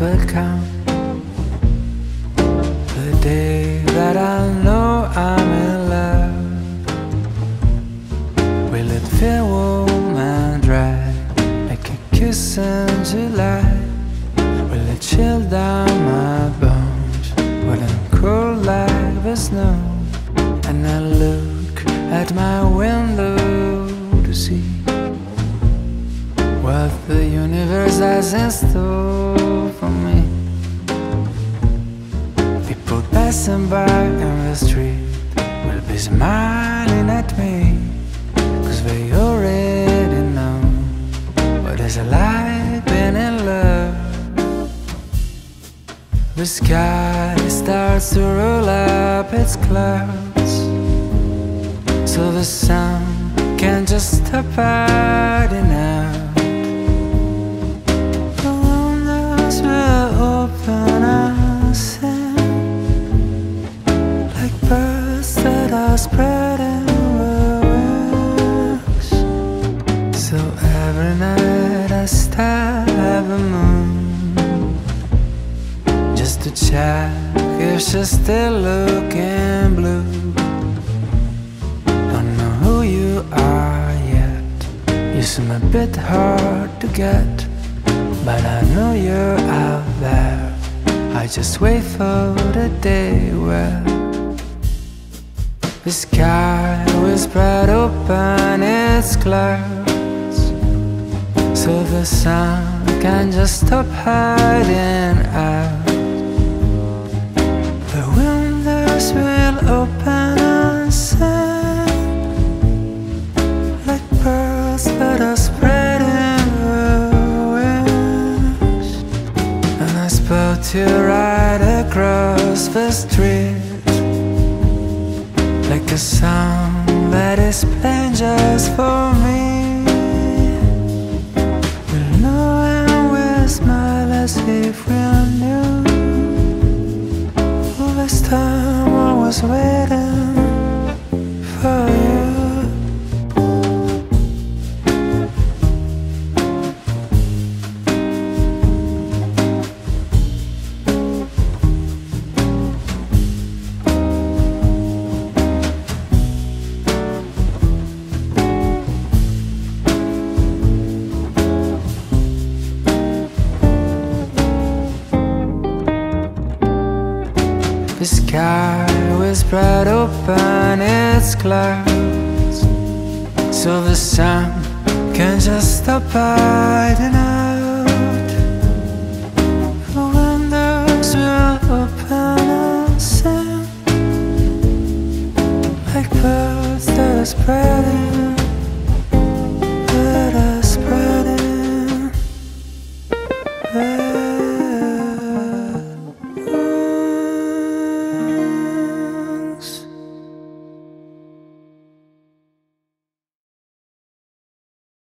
will come The day that I know I'm in love Will it feel warm and dry? Like a kiss in July? Will it chill down my bones? Will it cool like the snow? And I look at my window to see what the universe has in store for me. People passing by in the street will be smiling at me, cause they already know what it's like being in love. The sky starts to roll up its clouds, so the sun can just stop out. That are spreading wings. So every night I at the moon just to check if she's still looking blue. Don't know who you are yet. You seem a bit hard to get, but I know you're out there. I just wait for the day where the sky will spread open its clouds, so the sun can just stop hiding out. The windows will open and sing like birds that are spreading their wings. And I to you right across the street like a song that is playing just for me. We'll know and we'll smile as if we knew. All this time I was waiting The sky was spread open its clouds. So the sun can just stop hiding out. The windows will open and sing Like birds that are spreading